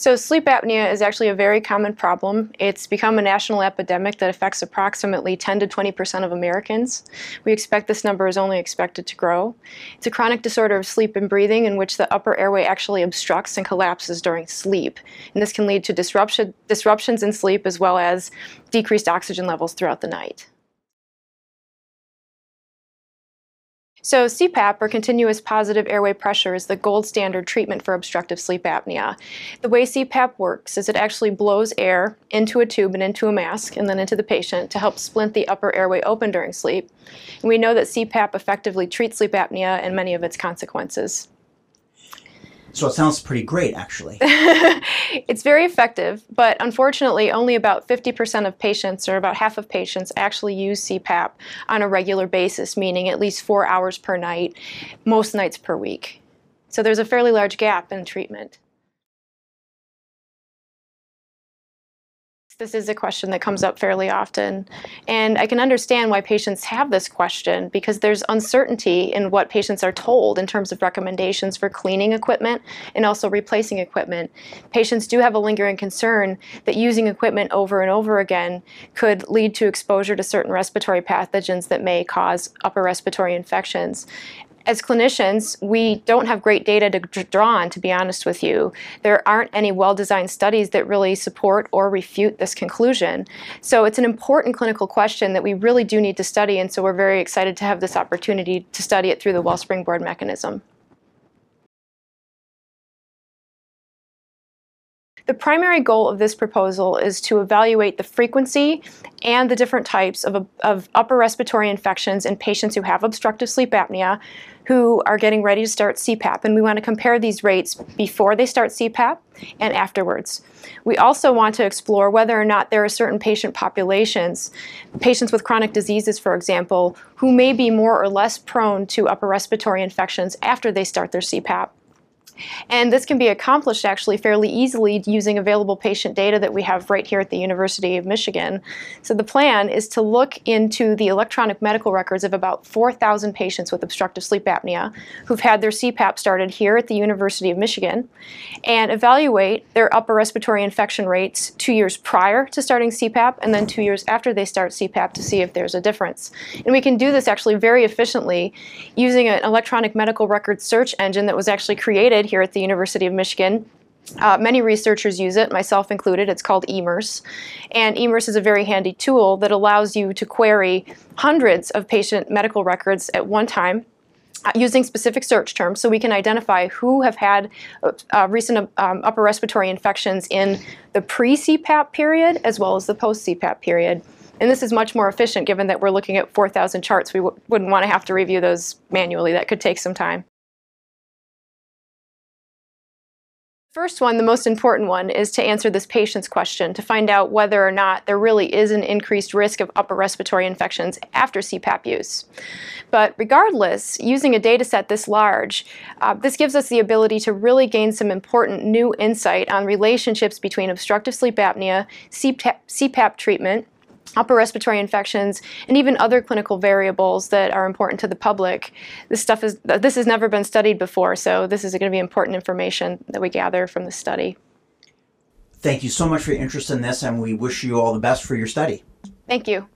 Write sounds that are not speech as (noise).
So sleep apnea is actually a very common problem. It's become a national epidemic that affects approximately 10 to 20 percent of Americans. We expect this number is only expected to grow. It's a chronic disorder of sleep and breathing in which the upper airway actually obstructs and collapses during sleep. And this can lead to disruption, disruptions in sleep as well as decreased oxygen levels throughout the night. So CPAP, or continuous positive airway pressure, is the gold standard treatment for obstructive sleep apnea. The way CPAP works is it actually blows air into a tube and into a mask and then into the patient to help splint the upper airway open during sleep. And we know that CPAP effectively treats sleep apnea and many of its consequences. So it sounds pretty great, actually. (laughs) it's very effective, but unfortunately, only about 50% of patients, or about half of patients, actually use CPAP on a regular basis, meaning at least four hours per night, most nights per week. So there's a fairly large gap in treatment. This is a question that comes up fairly often. And I can understand why patients have this question because there's uncertainty in what patients are told in terms of recommendations for cleaning equipment and also replacing equipment. Patients do have a lingering concern that using equipment over and over again could lead to exposure to certain respiratory pathogens that may cause upper respiratory infections as clinicians, we don't have great data to draw on, to be honest with you. There aren't any well-designed studies that really support or refute this conclusion. So it's an important clinical question that we really do need to study, and so we're very excited to have this opportunity to study it through the WellSpringboard mechanism. The primary goal of this proposal is to evaluate the frequency and the different types of, of upper respiratory infections in patients who have obstructive sleep apnea who are getting ready to start CPAP. And we want to compare these rates before they start CPAP and afterwards. We also want to explore whether or not there are certain patient populations, patients with chronic diseases, for example, who may be more or less prone to upper respiratory infections after they start their CPAP. And this can be accomplished actually fairly easily using available patient data that we have right here at the University of Michigan. So the plan is to look into the electronic medical records of about 4,000 patients with obstructive sleep apnea who've had their CPAP started here at the University of Michigan and evaluate their upper respiratory infection rates two years prior to starting CPAP and then two years after they start CPAP to see if there's a difference. And we can do this actually very efficiently using an electronic medical record search engine that was actually created here at the University of Michigan. Uh, many researchers use it, myself included. It's called EMERSE. And EMERSE is a very handy tool that allows you to query hundreds of patient medical records at one time uh, using specific search terms so we can identify who have had uh, recent um, upper respiratory infections in the pre-CPAP period as well as the post-CPAP period. And this is much more efficient given that we're looking at 4,000 charts. We wouldn't want to have to review those manually. That could take some time. First one, the most important one, is to answer this patient's question to find out whether or not there really is an increased risk of upper respiratory infections after CPAP use. But regardless, using a data set this large, uh, this gives us the ability to really gain some important new insight on relationships between obstructive sleep apnea, CPAP, CPAP treatment, upper respiratory infections, and even other clinical variables that are important to the public. This stuff is this has never been studied before, so this is going to be important information that we gather from the study. Thank you so much for your interest in this, and we wish you all the best for your study. Thank you.